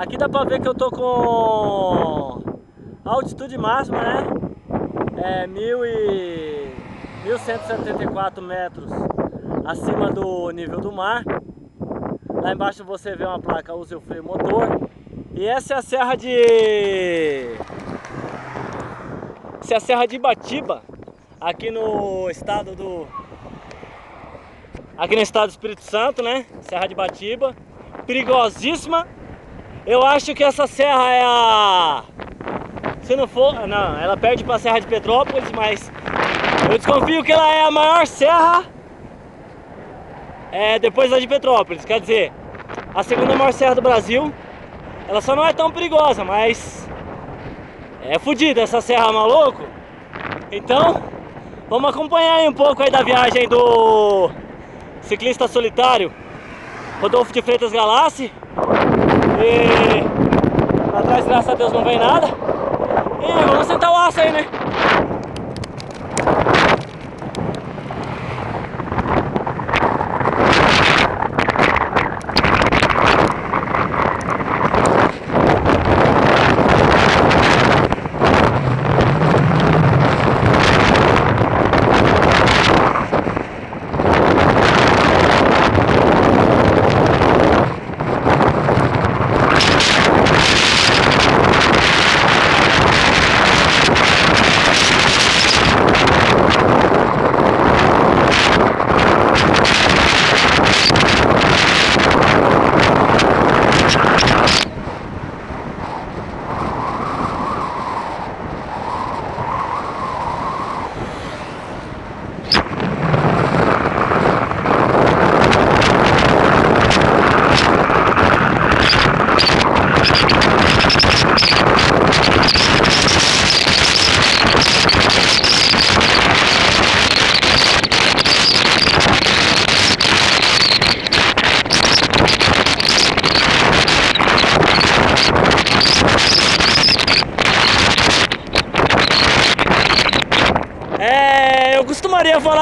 Aqui dá pra ver que eu tô com altitude máxima, né? É mil e... 1174 metros acima do nível do mar. Lá embaixo você vê uma placa use o freio motor. E essa é a serra de... Essa é a serra de Ibatiba, aqui no estado do... Aqui no estado do Espírito Santo, né? Serra de Ibatiba. Perigosíssima. Eu acho que essa serra é a... Se não for... Não, ela perde para a Serra de Petrópolis, mas... Eu desconfio que ela é a maior serra é, depois da de Petrópolis. Quer dizer, a segunda maior serra do Brasil. Ela só não é tão perigosa, mas é fodida essa serra, maluco. Então, vamos acompanhar aí um pouco aí da viagem do ciclista solitário Rodolfo de Freitas Galassi. E atrás, graças a Deus, não vem nada. E vamos sentar o aço aí, né?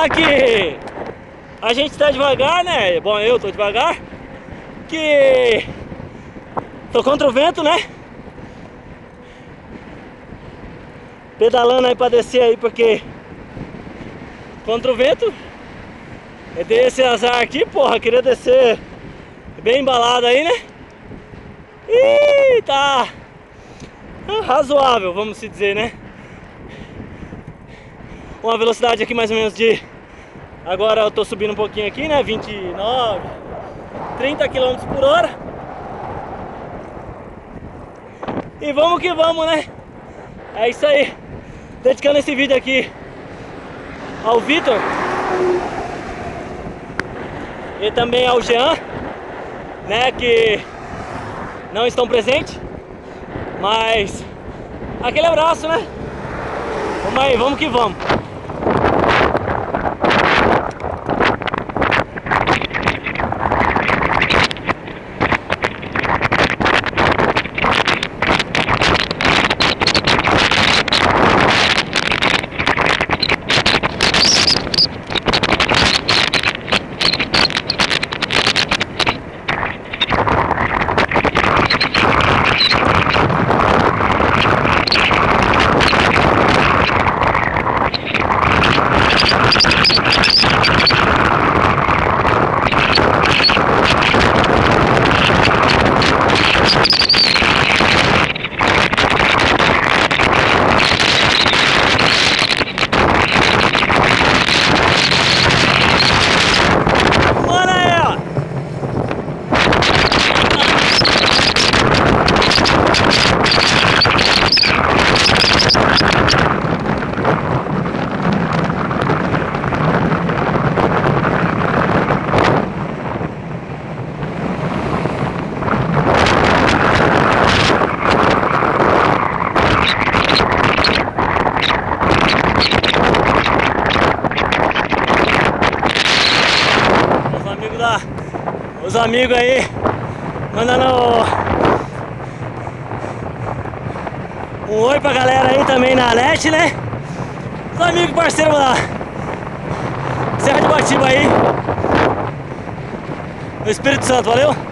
Que a gente está devagar, né? Bom, eu tô devagar. Que tô contra o vento, né? Pedalando aí pra descer aí, porque contra o vento. Eu dei esse azar aqui, porra. Queria descer bem embalado aí, né? E tá razoável, vamos se dizer, né? uma velocidade aqui mais ou menos de agora eu tô subindo um pouquinho aqui né? 29 30 km por hora. E vamos que vamos né? É isso aí. Dedicando esse vídeo aqui ao Vitor. E também ao Jean né que não estão presentes. Mas aquele abraço né? Vamos aí vamos que vamos os amigos aí mandando um oi pra galera aí também na net, né? Os amigos parceiros lá Serra de Batiba aí no Espírito Santo, valeu?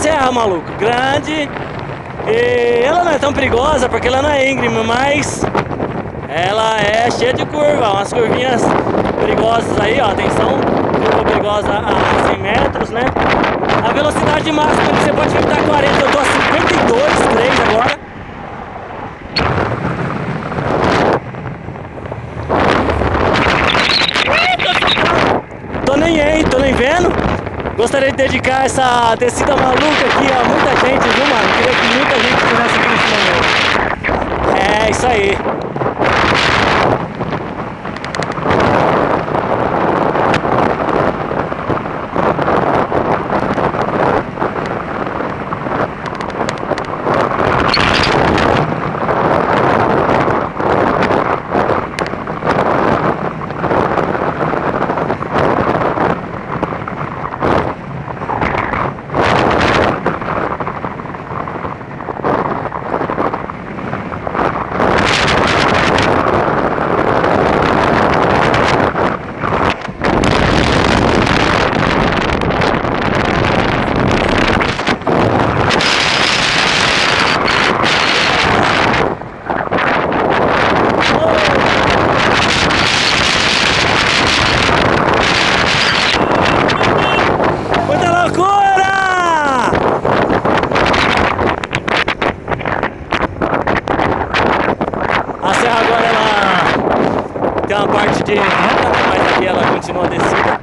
Serra, maluco! Grande! E ela não é tão perigosa porque ela não é íngreme, mas. Ela é cheia de curva, umas curvinhas perigosas aí, ó, atenção, curva perigosa a 100 metros, né? A velocidade máxima que você pode evitar 40, eu tô a 52, 3 agora. Tô nem aí, tô nem vendo. Gostaria de dedicar essa descida maluca aqui a muita gente, viu, mano? Queria que muita gente tivesse aqui nesse momento. É, isso aí. Muita loucura! A serra agora ela tem uma parte de reta, né? mas aqui ela continua descida.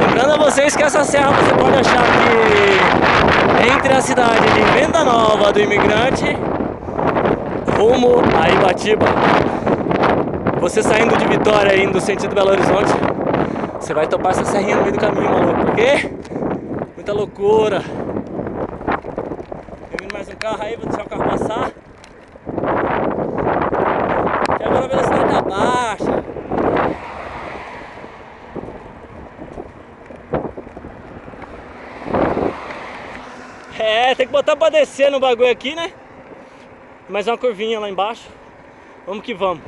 Lembrando a vocês que essa serra você pode achar que entre a cidade de Venda Nova do Imigrante rumo a Ibatiba. Você saindo de Vitória indo sentido Belo Horizonte, você vai topar essa serrinha no meio do caminho, maluco. Por quê? Muita loucura. Tem mais um carro aí, vou deixar o carro passar. E agora a velocidade tá baixa. É, tem que botar pra descer no bagulho aqui, né? Mais uma curvinha lá embaixo. Vamos que vamos.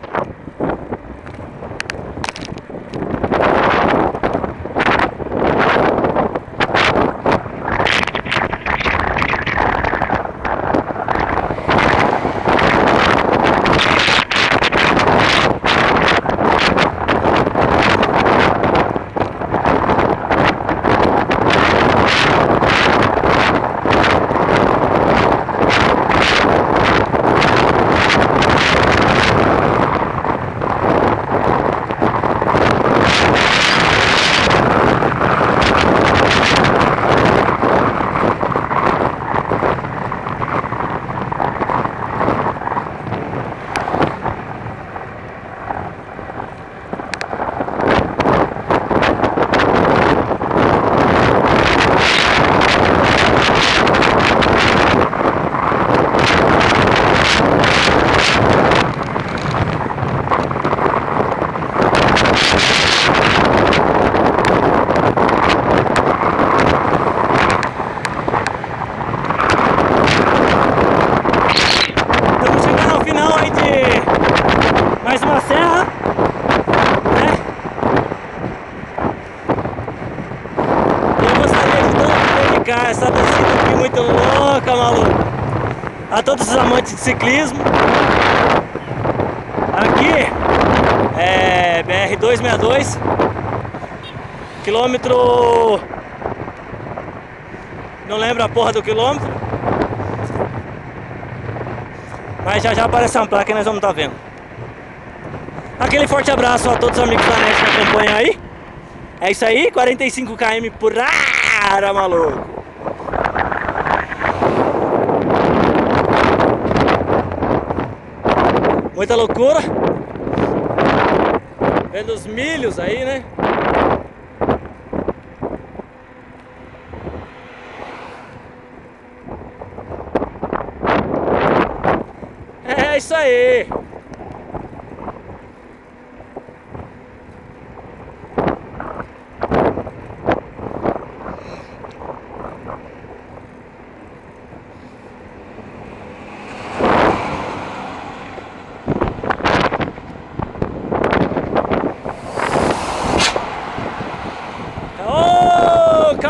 cara, essa aqui muito louca, maluco. A todos os amantes de ciclismo. Aqui é BR-262, quilômetro... Não lembro a porra do quilômetro. Mas já já aparece uma placa e nós vamos estar tá vendo. Aquele forte abraço a todos os amigos da NET que acompanham aí. É isso aí, 45 km por hora, maluco. Muita loucura. Vendo os milhos aí, né? É isso aí.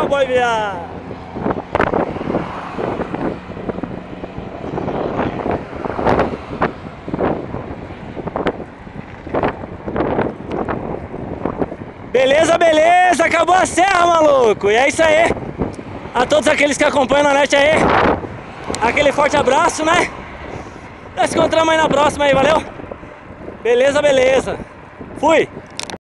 cowboy viado. Beleza, beleza, acabou a serra, maluco. E é isso aí. A todos aqueles que acompanham na net aí, aquele forte abraço, né? Nós se encontramos aí na próxima aí, valeu? Beleza, beleza. Fui.